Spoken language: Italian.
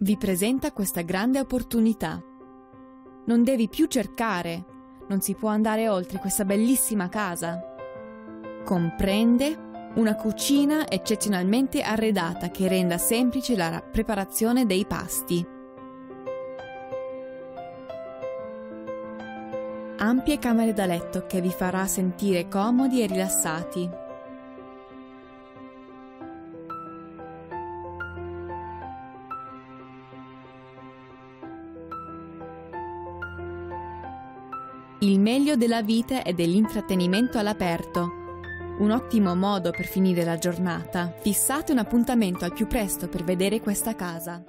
vi presenta questa grande opportunità. Non devi più cercare, non si può andare oltre questa bellissima casa. Comprende una cucina eccezionalmente arredata che renda semplice la preparazione dei pasti. Ampie camere da letto che vi farà sentire comodi e rilassati. Il meglio della vita e dell'intrattenimento all'aperto. Un ottimo modo per finire la giornata. Fissate un appuntamento al più presto per vedere questa casa.